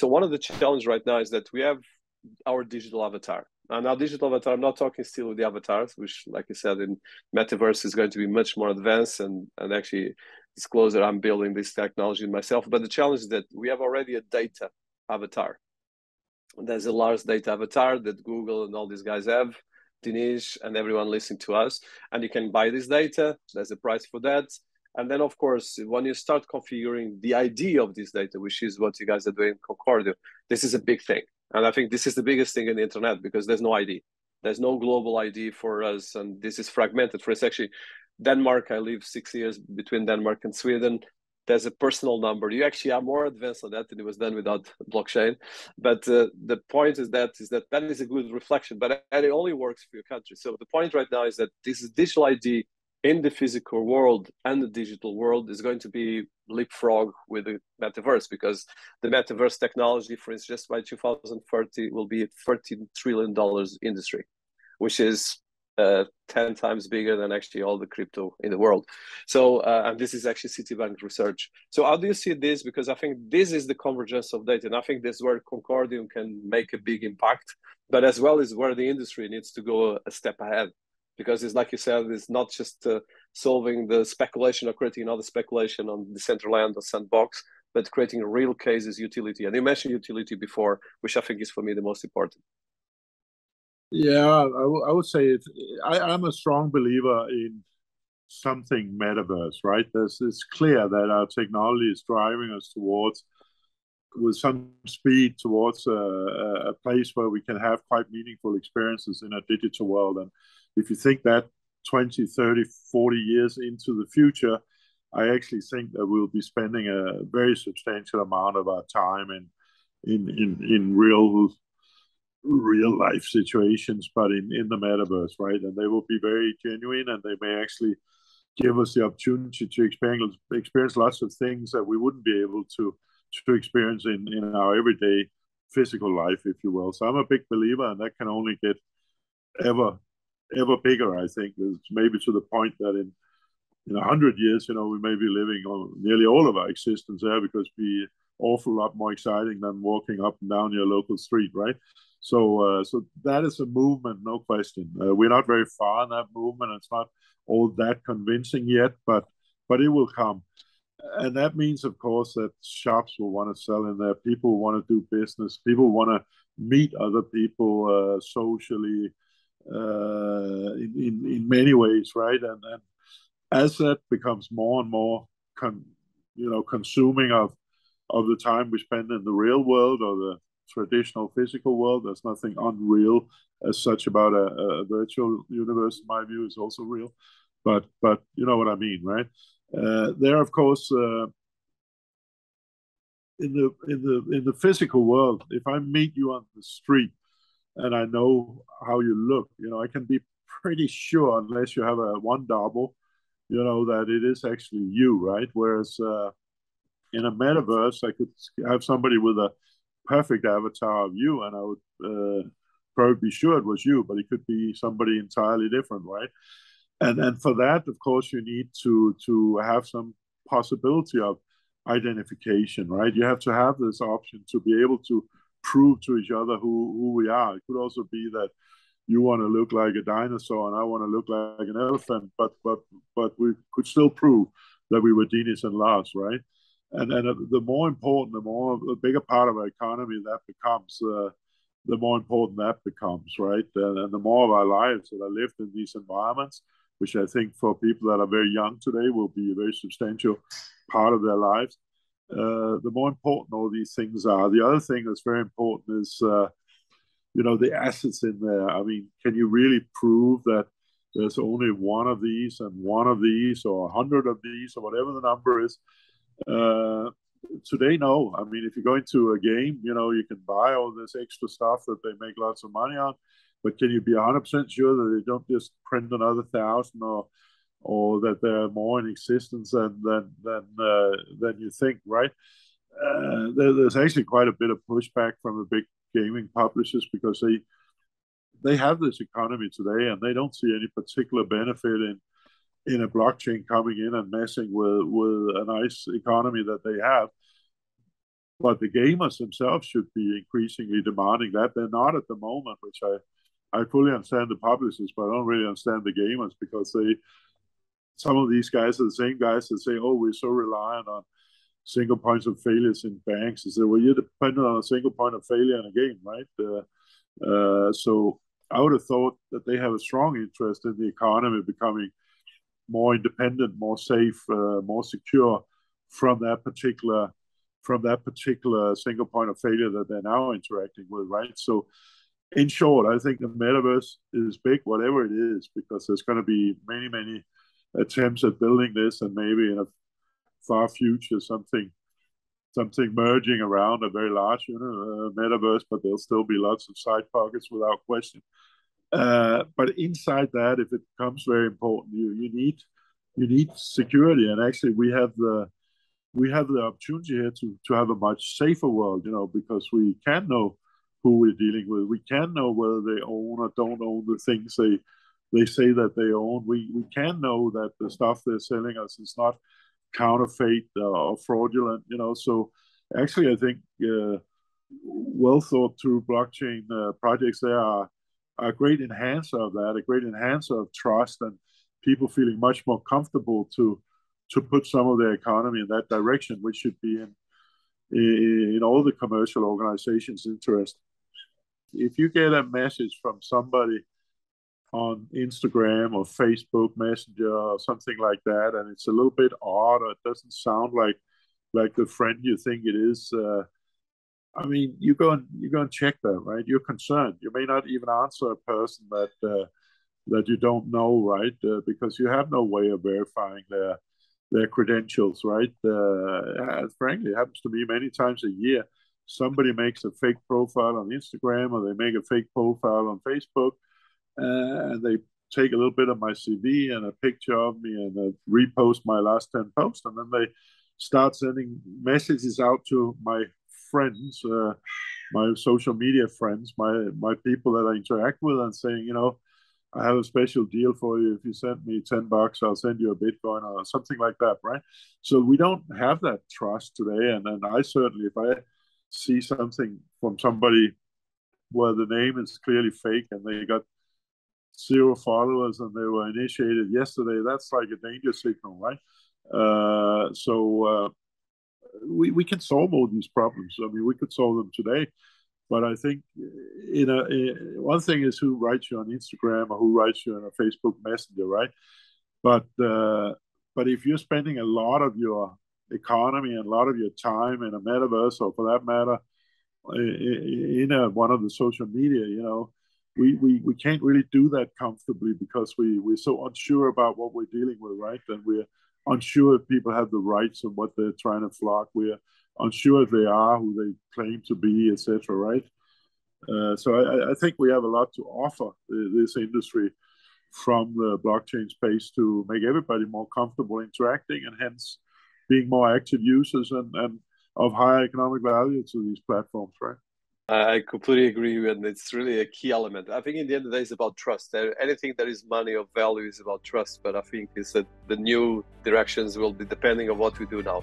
So one of the challenges right now is that we have our digital avatar. And our digital avatar, I'm not talking still with the avatars, which, like I said, in metaverse is going to be much more advanced and, and actually disclosure, I'm building this technology myself. But the challenge is that we have already a data avatar. There's a large data avatar that Google and all these guys have, Dinis and everyone listening to us. And you can buy this data. There's a price for that. And then, of course, when you start configuring the ID of this data, which is what you guys are doing in Concordium, this is a big thing. And I think this is the biggest thing in the internet because there's no ID. There's no global ID for us, and this is fragmented for us. Actually, Denmark, I live six years between Denmark and Sweden. There's a personal number. You actually are more advanced on that than it was done without blockchain. But uh, the point is that is that that is a good reflection, but and it only works for your country. So the point right now is that this is digital ID in the physical world and the digital world is going to be leapfrog with the metaverse because the metaverse technology, for instance, just by 2030 will be a 13 trillion dollars industry, which is uh, 10 times bigger than actually all the crypto in the world. So, uh, and this is actually Citibank research. So, how do you see this? Because I think this is the convergence of data, and I think this is where Concordium can make a big impact, but as well as where the industry needs to go a step ahead. Because it's like you said, it's not just uh, solving the speculation or creating another speculation on Decentraland or Sandbox, but creating real cases utility. And you mentioned utility before, which I think is for me the most important. Yeah, I, would say it. I, I'm a strong believer in something metaverse, right? There's, it's clear that our technology is driving us towards, with some speed, towards a, a place where we can have quite meaningful experiences in a digital world. And if you think that 20, 30, 40 years into the future, I actually think that we'll be spending a very substantial amount of our time in in in, in real real life situations, but in, in the metaverse, right? And they will be very genuine and they may actually give us the opportunity to experience, experience lots of things that we wouldn't be able to, to experience in, in our everyday physical life, if you will. So I'm a big believer, and that can only get ever, ever bigger, I think. It's maybe to the point that in in a hundred years, you know, we may be living on nearly all of our existence there because be awful lot more exciting than walking up and down your local street, right? So, uh, so that is a movement, no question. Uh, we're not very far in that movement. It's not all that convincing yet, but but it will come. And that means, of course, that shops will want to sell in there. People want to do business. People want to meet other people uh, socially uh, in, in in many ways, right? And and as that becomes more and more, con, you know, consuming of of the time we spend in the real world or the traditional physical world. There's nothing unreal as such about a, a virtual universe. In my view, is also real, but but you know what I mean, right? Uh, there, of course, uh, in the in the in the physical world, if I meet you on the street and I know how you look, you know, I can be pretty sure, unless you have a one double, you know, that it is actually you, right? Whereas uh, in a metaverse, I could have somebody with a perfect avatar of you, and I would uh, probably be sure it was you, but it could be somebody entirely different, right? And and for that, of course, you need to to have some possibility of identification, right? You have to have this option to be able to prove to each other who who we are. It could also be that you want to look like a dinosaur and I want to look like an elephant, but but but we could still prove that we were Dinis and Lars, right? and and the more important, the more the bigger part of our economy that becomes, uh, the more important that becomes, right? And, and, the more of our lives that are lived in these environments, which I think for people that are very young today will be a very substantial part of their lives. Uh, the more important all these things are. The other thing that's very important is, uh, you know, the assets in there. I mean, can you really prove that there's only one of these and one of these or a hundred of these or whatever the number is? Uh, today, no. I mean, if you go into a game, you know, you can buy all this extra stuff that they make lots of money on, but can you be 100% sure that they don't just print another thousand or or that there are more in existence than than than, uh, than you think, right? Uh, there, there's actually quite a bit of pushback from the big gaming publishers because they they have this economy today and they don't see any particular benefit in in a blockchain coming in and messing with with a nice economy that they have. but the gamers themselves should be increasingly demanding that. They're not at the moment, which I I fully understand the publishers, but I don't really understand the gamers because they some of these guys are the same guys that say, "Oh, we're so reliant on single points of failures in banks." They say, "Well, you're dependent on a single point of failure in a game, right?" Uh, uh, so I would have thought that they have a strong interest in the economy becoming more independent, more safe, uh, more secure from that particular from that particular single point of failure that they're now interacting with, right? So in short, I think the metaverse is big, whatever it is, because there's going to be many, many attempts at building this, and maybe in a far future, something something merging around a very large you know, uh, metaverse, but there'll still be lots of side pockets without question. Uh, but inside that, if it becomes very important, you you need you need security, and actually we have the we have the opportunity here to to have a much safer world, you know, because we can know who we're dealing with. We can know whether they own or don't own the things they they say that they own. We we can know that the stuff they're selling us is not counterfeit uh, or fraudulent. You know, so actually, I think uh, well thought through blockchain uh, projects are a great enhancer of that, a great enhancer of trust, and people feeling much more comfortable to to put some of their economy in that direction, which should be in in all the commercial organizations' interest if you get a message from somebody on Instagram or Facebook Messenger or something like that, and it's a little bit odd or it doesn't sound like like the friend you think it is, uh, I mean, you go and you go and check that, right? You're concerned. You may not even answer a person that uh, that you don't know, right? Uh, because you have no way of verifying their their credentials, right? Uh, frankly, it happens to me many times a year somebody makes a fake profile on Instagram or they make a fake profile on Facebook and they take a little bit of my CV and a picture of me and repost my last 10 posts. And then they start sending messages out to my friends, uh, my social media friends, my, my people that I interact with and saying, you know, I have a special deal for you. If you send me 10 bucks, I'll send you a Bitcoin or something like that, right? So we don't have that trust today. And, and I certainly, if I see something from somebody where the name is clearly fake and they got zero followers and they were initiated yesterday, that's like a danger signal, right? Uh, so uh, we we can solve all these problems. I mean, we could solve them today, but I think in a, in, one thing is who writes you on Instagram or who writes you on a Facebook Messenger, right? But uh, but if you're spending a lot of your economy and a lot of your time in a metaverse, or for that matter, in a, one of the social media, you know, we, we, we can't really do that comfortably because we, we're so unsure about what we're dealing with, right? And we're unsure if people have the rights of what they're trying to flock. We're unsure if they are who they claim to be, etc. Right? Uh, so I, I, think we have a lot to offer this industry from the blockchain space to make everybody more comfortable interacting and hence being more active users and, and of higher economic value to these platforms, right? I completely agree, and it's really a key element. I think in the end of the day, it's about trust. Anything that is money or value is about trust, but I think it's that the new directions will be depending on what we do now.